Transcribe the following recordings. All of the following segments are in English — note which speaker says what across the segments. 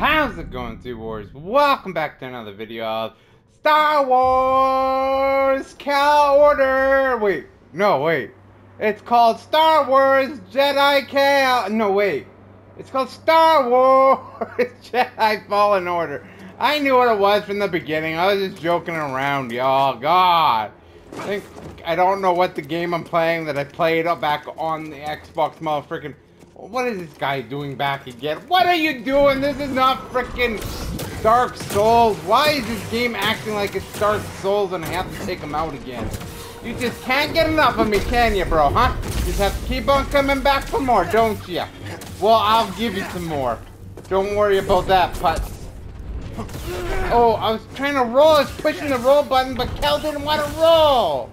Speaker 1: How's it going, Z Wars? Welcome back to another video of Star Wars Cal Order. Wait, no, wait. It's called Star Wars Jedi Cal. No, wait. It's called Star Wars Jedi Fallen Order. I knew what it was from the beginning. I was just joking around, y'all. God. I think I don't know what the game I'm playing that I played back on the Xbox motherfucking. What is this guy doing back again? What are you doing? This is not freaking Dark Souls. Why is this game acting like it's Dark Souls and I have to take him out again? You just can't get enough of me, can you, bro, huh? You just have to keep on coming back for more, don't you? Well, I'll give you some more. Don't worry about that, putz. Oh, I was trying to roll. I was pushing the roll button, but Cal didn't want to roll.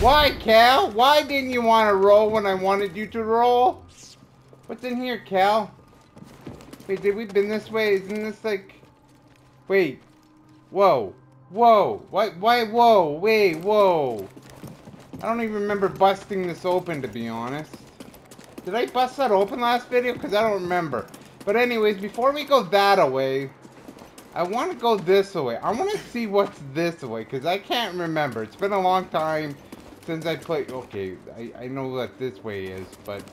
Speaker 1: Why, Cal? Why didn't you want to roll when I wanted you to roll? What's in here, Cal? Wait, did we been this way? Isn't this like... Wait. Whoa. Whoa. Why, why, whoa. Wait, whoa. I don't even remember busting this open, to be honest. Did I bust that open last video? Because I don't remember. But anyways, before we go that away, I want to go this way. I want to see what's this way, because I can't remember. It's been a long time since I played... Okay, I, I know what this way is, but...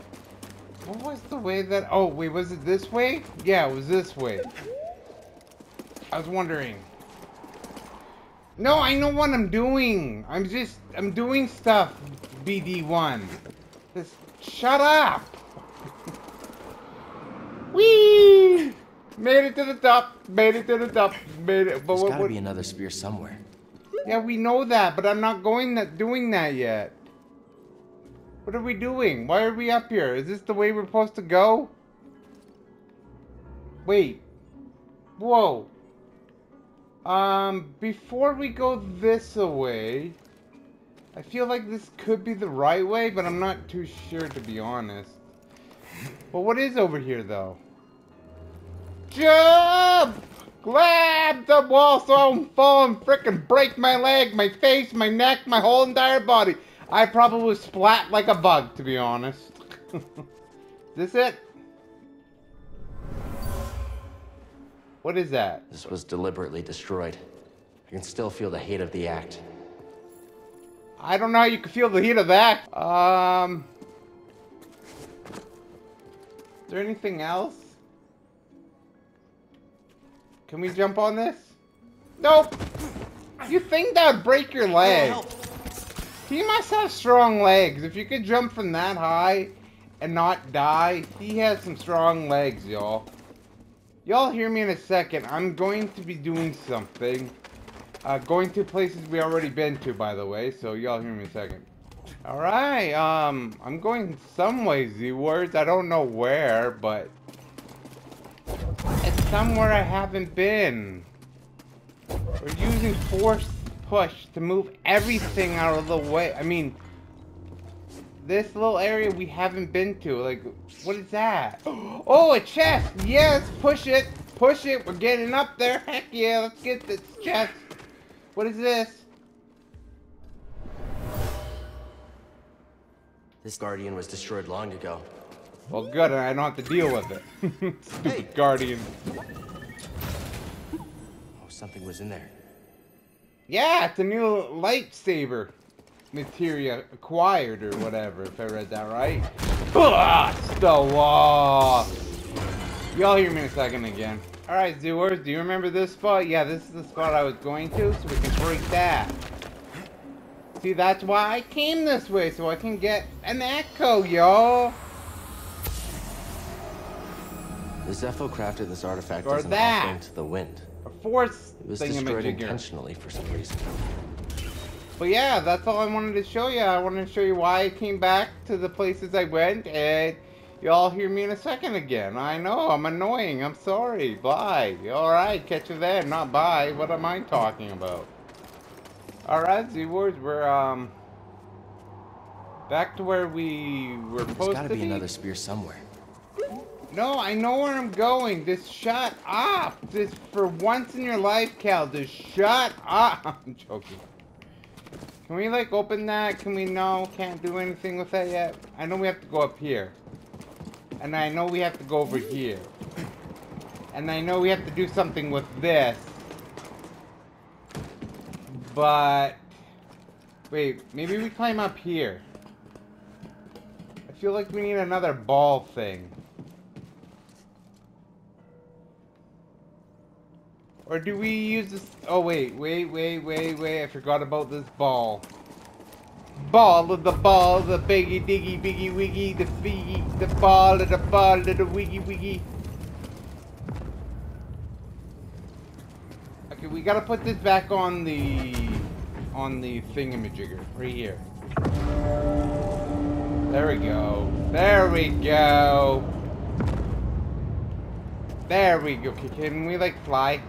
Speaker 1: What was the way that... Oh, wait, was it this way? Yeah, it was this way. I was wondering. No, I know what I'm doing. I'm just... I'm doing stuff, BD1. Just shut up. Whee! Made it to the top. Made it to the top. Made it. But
Speaker 2: There's
Speaker 1: what,
Speaker 2: gotta
Speaker 1: what-
Speaker 2: be another spear somewhere.
Speaker 1: Yeah, we know that, but I'm not going that doing that yet. What are we doing? Why are we up here? Is this the way we're supposed to go? Wait. Whoa. Um, before we go this way, I feel like this could be the right way, but I'm not too sure to be honest. But what is over here though? Jump! Grab the wall so I don't fall and break my leg, my face, my neck, my whole entire body. I probably splat like a bug, to be honest. is this it? What is that?
Speaker 2: This was deliberately destroyed. I can still feel the heat of the act.
Speaker 1: I don't know how you can feel the heat of that. Um... Is there anything else? Can we jump on this? Nope. You think that would break your leg? He must have strong legs. If you could jump from that high and not die, he has some strong legs, y'all. Y'all hear me in a second. I'm going to be doing something. Uh, going to places we already been to, by the way, so y'all hear me in a second. Alright, um, I'm going some way, Z-Words. I don't know where, but... It's somewhere I haven't been. We're using force push to move everything out of the way. I mean, this little area we haven't been to. Like, what is that? Oh, a chest! Yes, push it! Push it! We're getting up there! Heck yeah, let's get this chest! What is this?
Speaker 2: This Guardian was destroyed long ago.
Speaker 1: Well, good, I don't have to deal with it. Stupid
Speaker 2: Hey.
Speaker 1: guardian.
Speaker 2: Oh, something was in there.
Speaker 1: Yeah, it's a new lightsaber materia acquired or whatever, if I read that right. Bust the wall! Y'all hear me in a second again. Alright, Zooers, do you remember this spot? Yeah, this is the spot I was going to, so we can break that. See, that's why I came this way, so I can get an echo, y'all.
Speaker 2: The Zeffo crafted this artifact
Speaker 1: Or
Speaker 2: as an
Speaker 1: that.
Speaker 2: offering to the wind.
Speaker 1: A force
Speaker 2: It was destroyed intentionally for some reason.
Speaker 1: But yeah, that's all I wanted to show you. I wanted to show you why I came back to the places I went, and y'all hear me in a second again. I know, I'm annoying. I'm sorry. Bye. Alright, catch you then. Not bye. What am I talking about? Alright, Z-Wars, we're, um... Back to where we were
Speaker 2: There's
Speaker 1: supposed
Speaker 2: gotta be
Speaker 1: be.
Speaker 2: another spear somewhere.
Speaker 1: No, I know where I'm going. Just shut up. Just for once in your life, Cal, just shut up. I'm joking. Can we like open that? Can we no? Can't do anything with that yet? I know we have to go up here. And I know we have to go over here. And I know we have to do something with this. But... Wait, maybe we climb up here. I feel like we need another ball thing. Or do we use this? Oh, wait, wait, wait, wait, wait. I forgot about this ball. Ball of the ball, the biggie diggy biggie wiggy, the figgy, the ball of the ball of the wiggy wiggy. Okay, we gotta put this back on the on the thingamajigger right here. There we go. There we go. There we go. Can we like fly?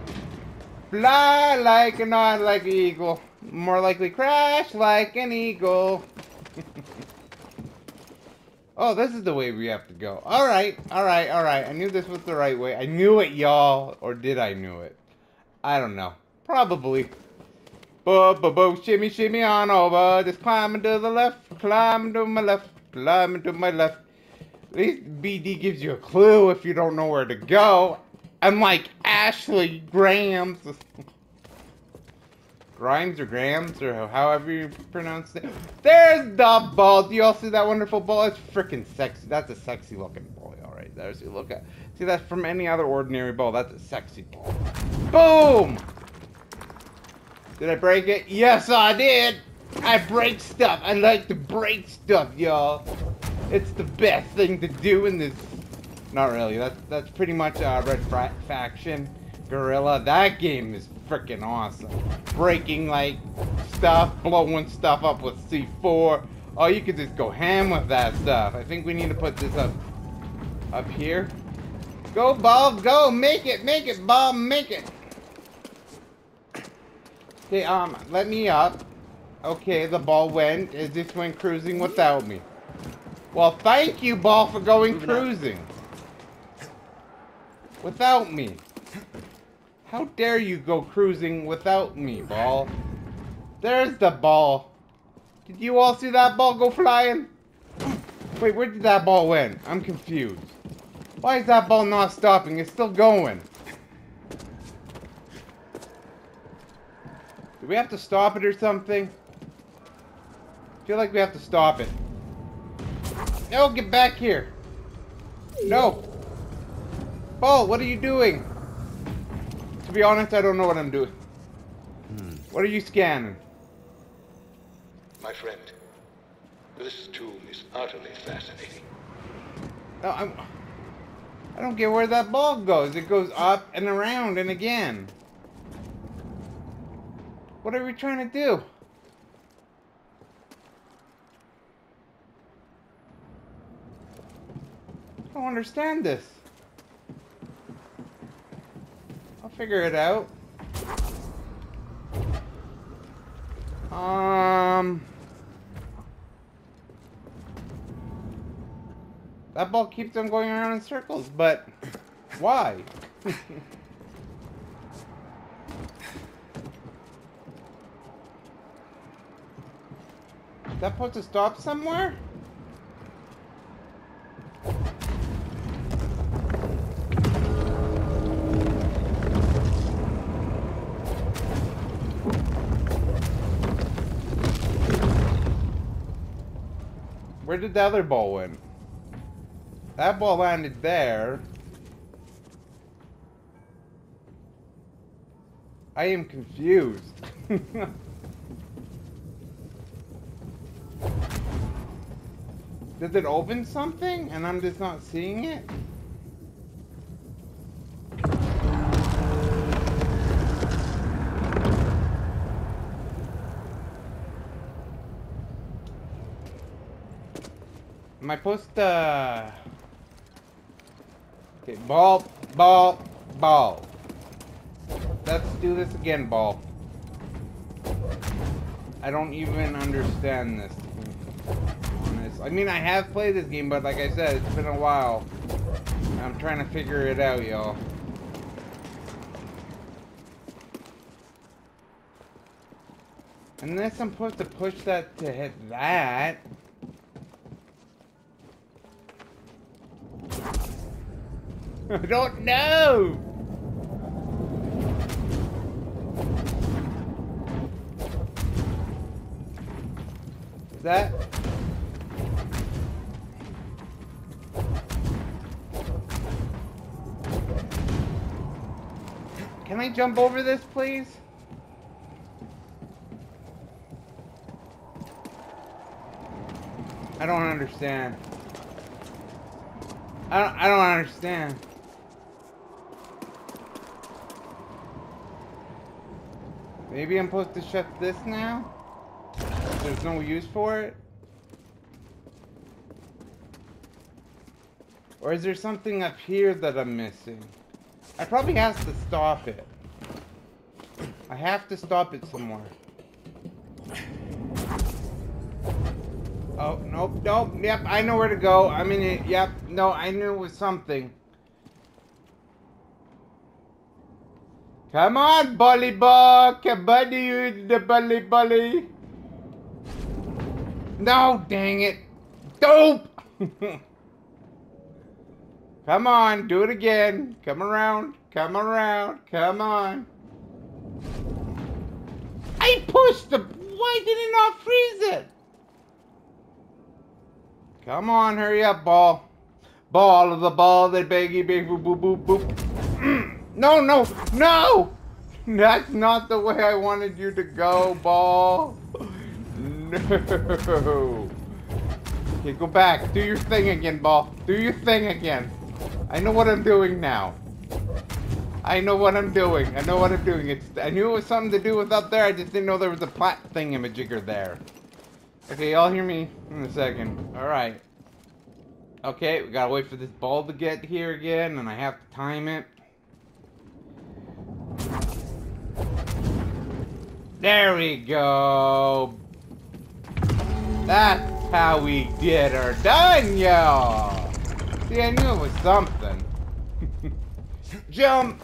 Speaker 1: Fly like an not like an eagle. More likely crash like an eagle. oh, this is the way we have to go. Alright, alright, alright. I knew this was the right way. I knew it, y'all. Or did I knew it? I don't know. Probably. Bo bo bo shimmy shimmy on over. Just climbing to the left, climbing to my left, climbing to my left. At least BD gives you a clue if you don't know where to go. Unlike Ashley Grams. Grimes or Grams or however you pronounce it. There's the ball. Do you all see that wonderful ball? It's freaking sexy. That's a sexy looking ball. All right, there's you look at. See that from any other ordinary ball. That's a sexy ball. Boom! Did I break it? Yes, I did. I break stuff. I like to break stuff, y'all. It's the best thing to do in this not really. That's that's pretty much uh, Red Fra Faction, Guerrilla. That game is freaking awesome. Breaking like stuff, blowing stuff up with C4. Oh, you could just go ham with that stuff. I think we need to put this up up here. Go, Bob, go! Make it, make it, Bob, make it! Okay, um, let me up. Okay, the ball went. It just went cruising without me. Well, thank you, ball, for going cruising. Without me. How dare you go cruising without me, ball? There's the ball. Did you all see that ball go flying? Wait, where did that ball went? I'm confused. Why is that ball not stopping? It's still going. Do we have to stop it or something? I feel like we have to stop it. No, get back here. No. Paul, what are you doing? To be honest, I don't know what I'm doing. Hmm. What are you scanning?
Speaker 3: My friend, this tomb is utterly fascinating.
Speaker 1: No, I'm... I don't get where that ball goes. It goes up and around and again. What are we trying to do? I don't understand this. I'll figure it out. Um... That ball keeps on going around in circles, but why? Is that supposed to stop somewhere? Where did the other ball went? That ball landed there. I am confused. Did it open something and I'm just not seeing it? Am I supposed to... Okay, ball, ball, ball. Let's do this again, ball. I don't even understand this. I mean, I have played this game, but like I said, it's been a while. I'm trying to figure it out, y'all. Unless I'm supposed to push that to hit that. I don't know! That Can I jump over this, please? I don't understand. I don't, I don't understand. Maybe I'm supposed to shut this now? There's no use for it? Or is there something up here that I'm missing? I probably have to stop it. I have to stop it somewhere. Oh, nope, nope, yep, I know where to go. In it, yep, no, I knew it was something. Come on, Bully Bug, buddy, you the Bully Bully. No, dang it. Dope! come on, do it again. Come around, come around, come on. I pushed the... Why did it not freeze it? Come on, hurry up, ball. Ball of the ball that baggy big boop boop boop boop. no, no, no! That's not the way I wanted you to go, ball. No. Okay, go back. Do your thing again, ball. Do your thing again. I know what I'm doing now. I know what I'm doing. I know what I'm doing. It's, I knew it was something to do with up there. I just didn't know there was a plat thingamajigger there. Okay, y'all hear me in a second. Alright. Okay, we gotta wait for this ball to get here again, and I have to time it. There we go. That's how we get her done, y'all. See, I knew it was something. Jump.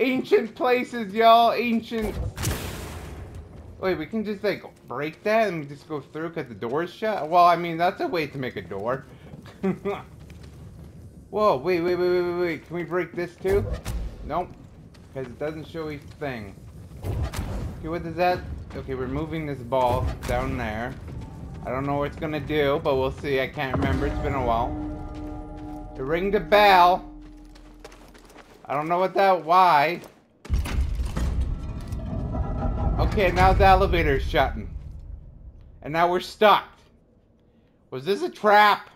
Speaker 1: Ancient places, y'all. Ancient Wait, we can just like break that and just go through because the door is shut? Well, I mean, that's a way to make a door. Whoa, wait, wait, wait, wait, wait, Can we break this too? Nope. Because it doesn't show a thing. Okay, what does that... Okay, we're moving this ball down there. I don't know what it's gonna do, but we'll see. I can't remember. It's been a while. To ring the bell. I don't know what that... Why? Okay, now the elevator's shutting. And now we're stuck. Was this a trap?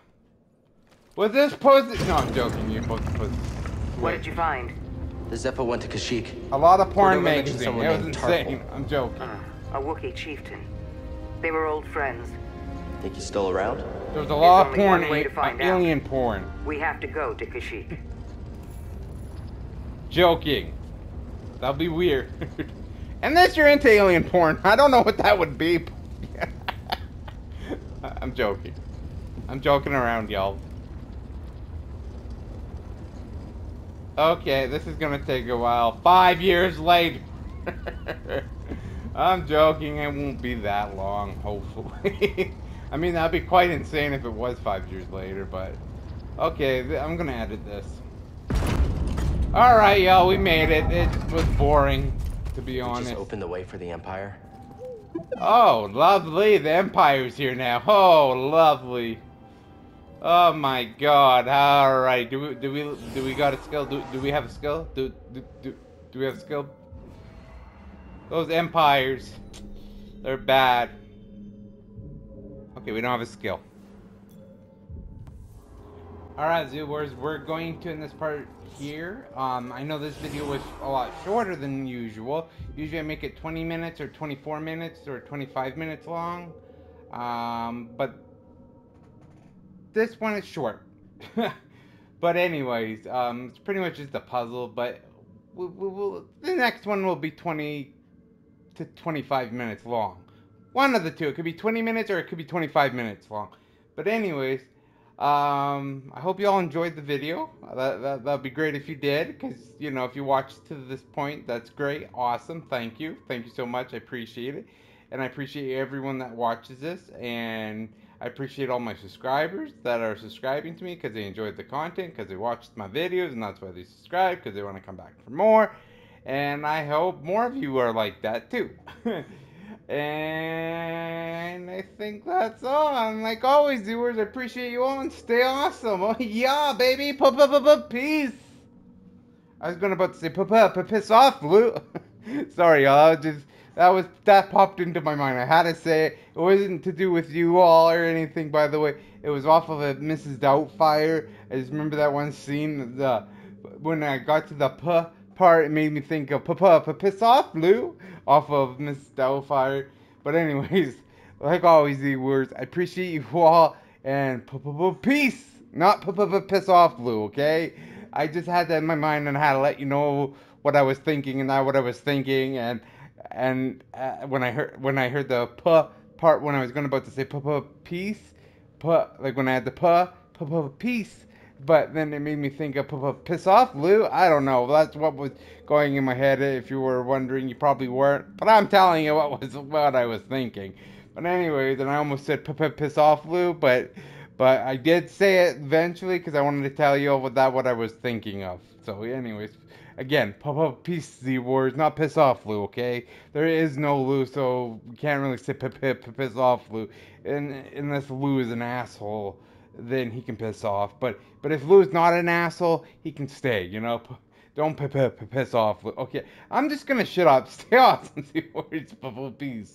Speaker 1: Was this to... No, I'm joking. You're.
Speaker 4: What did you find?
Speaker 2: The Zeffo went to Kashyyyk.
Speaker 1: A lot of porn
Speaker 2: Cordova mentioned
Speaker 1: magazine. It was insane.
Speaker 2: Tarful.
Speaker 1: I'm joking.
Speaker 4: Uh, a Wookiee chieftain. They were old friends.
Speaker 2: Think he's still around?
Speaker 1: There was a lot of
Speaker 4: only
Speaker 1: porn,
Speaker 4: one way to
Speaker 1: a-
Speaker 4: find
Speaker 1: uh,
Speaker 4: out.
Speaker 1: alien porn.
Speaker 4: We have to go to Kashyyyk.
Speaker 1: Joking. That'll be weird. Unless you're into alien porn. I don't know what that would be. I'm joking. I'm joking around, y'all. Okay, this is gonna take a while. Five years later. I'm joking. It won't be that long, hopefully. I mean, that'd be quite insane if it was five years later, but... Okay, I'm gonna edit this. Alright, y'all, we made it. It was boring, to be
Speaker 2: We
Speaker 1: honest.
Speaker 2: just opened the way for the Empire.
Speaker 1: Oh, lovely. The Empire's here now. Oh, lovely. Oh my god. Alright. Do we do we do we got a skill? Do, do we have a skill? Do, do do do we have a skill? Those empires. They're bad. Okay, we don't have a skill. Alright, Zoo we're going to end this part here. Um, I know this video was a lot shorter than usual. Usually I make it 20 minutes or 24 minutes or 25 minutes long. Um, but this one is short. but anyways, um, it's pretty much just a puzzle, but we, we, will the next one will be 20 to 25 minutes long. One of the two. It could be 20 minutes or it could be 25 minutes long. But anyways, um, I hope you all enjoyed the video. That, that, that'd be great if you did, because, you know, if you watched to this point, that's great. Awesome. Thank you. Thank you so much. I appreciate it. And I appreciate everyone that watches this. And I appreciate all my subscribers that are subscribing to me because they enjoyed the content, because they watched my videos, and that's why they subscribe, because they want to come back for more. And I hope more of you are like that too. And I think that's all. And like always, viewers, I appreciate you all and stay awesome. Oh yeah, baby. Peace. I was going about to say piss off, Lou. Sorry, y'all. Just that was that popped into my mind. I had to say it. It wasn't to do with you all or anything, by the way. It was off of a Mrs. Doubtfire. I just remember that one scene. The when I got to the p part, it made me think of p p piss off, Lou, off of Mrs. Doubtfire. But anyways, like always, the words. I appreciate you all and p p peace, not p p piss off, Lou. Okay. I just had that in my mind and had to let you know what I was thinking and not what I was thinking and and uh, when I heard when I heard the p part when I was going about to say p p peace, p like when I had the p p p peace, but then it made me think of p p piss off Lou. I don't know. That's what was going in my head. Eh, if you were wondering, you probably weren't, but I'm telling you what was what I was thinking. But anyways, and I almost said p p piss off Lou, but but I did say it eventually because I wanted to tell you what that what I was thinking of. So anyways. Again, pop up peace Z words, not piss off Lou, okay? There is no Lou, so we can't really say piss off Lou. And unless Lou is an asshole, then he can piss off. But but if Lou's not an asshole, he can stay, you know? Don't piss off Lou. Okay, I'm just gonna shut up. Stay off and see words, peace.